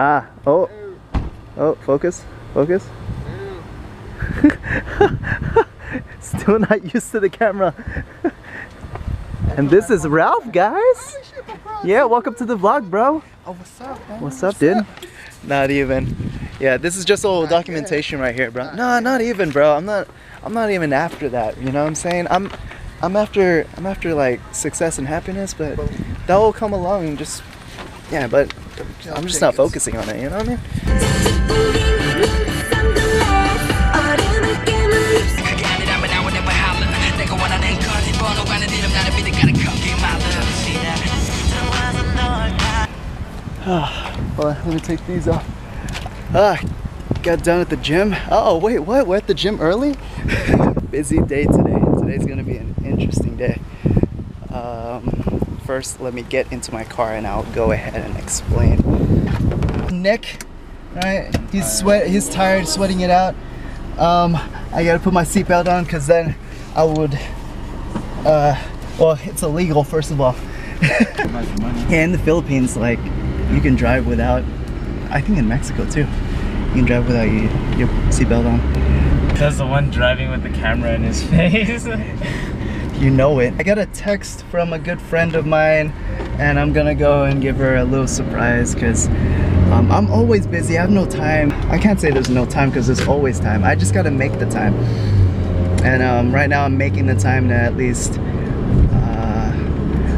Ah, oh. Oh, focus, focus. Still not used to the camera. and this is Ralph, guys. Yeah, welcome to the vlog, bro. Oh, what's up, man? What's up, dude? Not even. Yeah, this is just all documentation right here, bro. No, not even, bro. I'm not. I'm not even after that. You know what I'm saying? I'm. I'm after. I'm after like success and happiness, but that will come along. Just. Yeah, but I'm just not focusing on it. You know what I mean? well, let me take these off. Ah, got done at the gym. Oh, wait, what? We're at the gym early? Busy day today. Today's gonna be an interesting day. Um, first, let me get into my car and I'll go ahead and explain. Nick, right? He's sweat. He's tired, sweating it out. Um, I gotta put my seatbelt on because then I would. Uh, well, it's illegal first of all. Yeah, in the Philippines, like you can drive without. I think in Mexico too. You can drive without your, your seatbelt on. That's the one driving with the camera in his face. You know it. I got a text from a good friend of mine, and I'm gonna go and give her a little surprise because um, I'm always busy. I have no time. I can't say there's no time because there's always time. I just gotta make the time. And um, right now, I'm making the time to at least uh,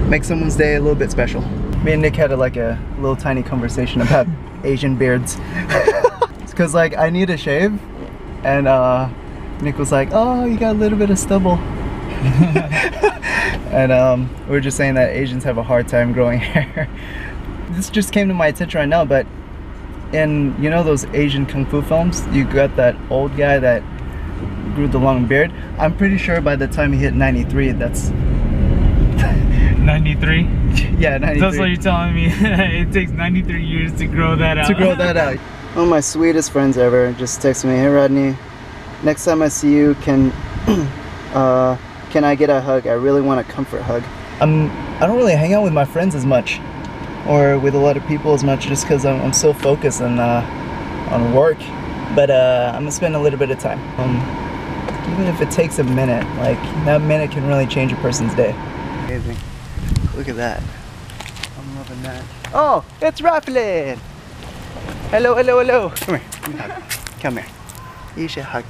make someone's day a little bit special. Me and Nick had a, like a little tiny conversation about Asian beards. Because like I need a shave, and uh, Nick was like, "Oh, you got a little bit of stubble." and um, we were just saying that Asians have a hard time growing hair. this just came to my attention right now, but in you know those Asian kung fu films, you got that old guy that grew the long beard. I'm pretty sure by the time he hit 93, that's 93? yeah 93. That's what you're telling me. it takes 93 years to grow that out. to grow that out. One of my sweetest friends ever just texted me, "Hey Rodney, next time I see you, can uh, can I get a hug? I really want a comfort hug." I'm I don't really hang out with my friends as much, or with a lot of people as much, just because I'm, I'm so focused on uh, on work. But uh, I'm gonna spend a little bit of time. Um, even if it takes a minute, like that minute can really change a person's day. Amazing. Look at that. I'm loving that. Oh, it's Raflin! Hello, hello, hello. Come here. Come here. Come here. You should hug.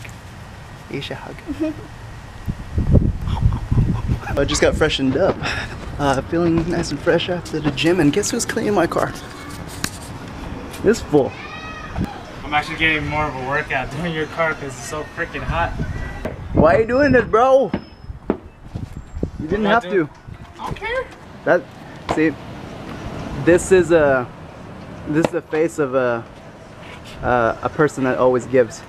You should hug. I just got freshened up. Uh, feeling nice and fresh after the gym, and guess who's cleaning my car? This fool. I'm actually getting more of a workout doing your car because it's so freaking hot. Why are you doing this, bro? You didn't have doing? to. I don't care. That see, this is a this is the face of a uh, a person that always gives.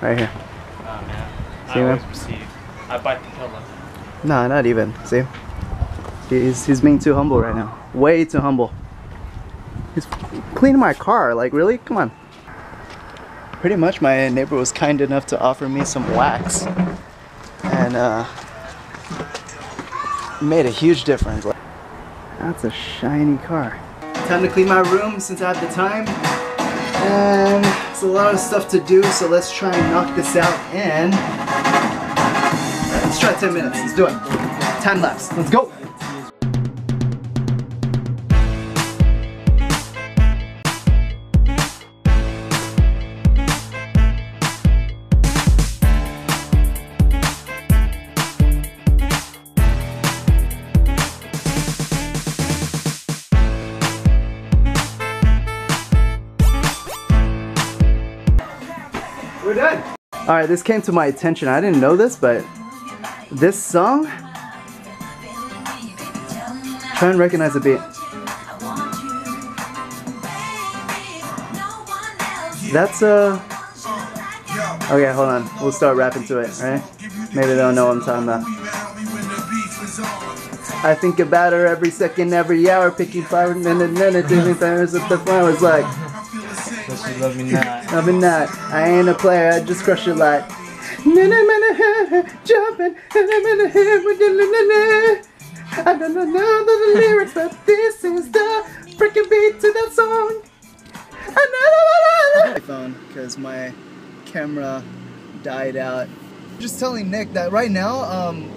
Right here. Oh man. See, I man? always receive. I bite the pillow. No, not even. See, he's he's being too humble right now. Way too humble. He's cleaning my car. Like really? Come on. Pretty much, my neighbor was kind enough to offer me some wax, and uh, made a huge difference. That's a shiny car. Time to clean my room since I have the time. And it's a lot of stuff to do, so let's try and knock this out in. Let's try 10 minutes. Let's do it. Time lapse. Let's go. We're done. All right, this came to my attention. I didn't know this, but this song, try and recognize the beat. That's uh Okay, hold on. We'll start rapping to it, right? Maybe they don't know what I'm talking about. I think about her every second, every hour, picking five minute, minute, different times with the flowers like. But you love me not. I'm not. I ain't a player. I just crush a lot. I don't know the lyrics, but this is the freaking beat to that song. I phone because my camera died out. Just telling Nick that right now um,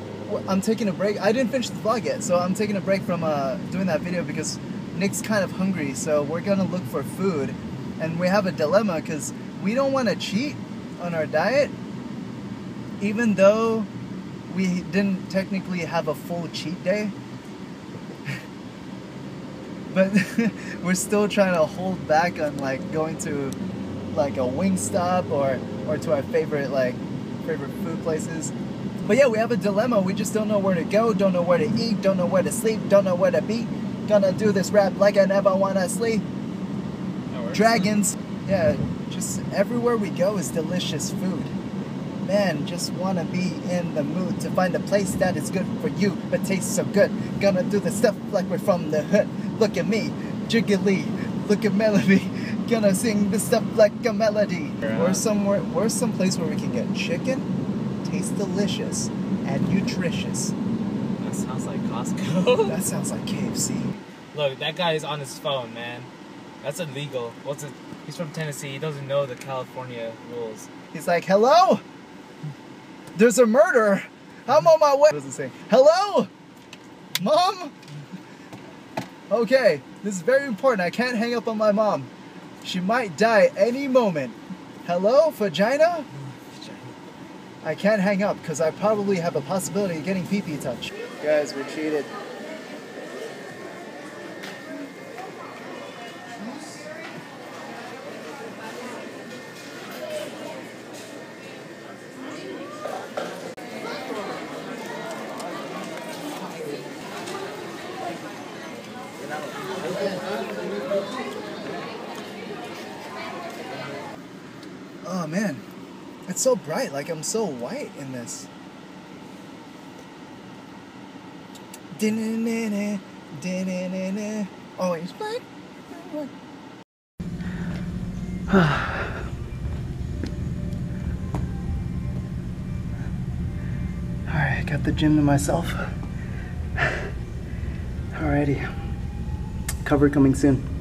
I'm taking a break. I didn't finish the vlog yet, so I'm taking a break from uh, doing that video because Nick's kind of hungry. So we're gonna look for food, and we have a dilemma because we don't want to cheat on our diet, even though we didn't technically have a full cheat day. but we're still trying to hold back on like going to like a wing stop or or to our favorite like favorite food places. But yeah we have a dilemma. We just don't know where to go don't know where to eat don't know where to sleep don't know where to be. Gonna do this rap like i never wanna sleep. Dragons. Yeah just everywhere we go is delicious food man just wanna be in the mood to find a place that is good for you but tastes so good gonna do the stuff like we're from the hood look at me jiggly look at melody gonna sing the stuff like a melody Yeah. we're somewhere we're someplace where we can get chicken tastes delicious and nutritious That sounds like Costco. that sounds like kfc Look, that guy is on his phone, man. That's illegal. What's it? He's from Tennessee. He doesn't know the California rules. He's like, hello? There's a murder. I'm on my way. What does it say? Hello? Mom? Okay, this is very important. I can't hang up on my mom. She might die any moment. Hello, vagina? I can't hang up because I probably have a possibility of getting pee pee touch. Guys, we cheated. Oh man, it's so bright. Like I'm so white in this. Oh, it's black. All right, got the gym to myself. Alrighty, cover coming soon.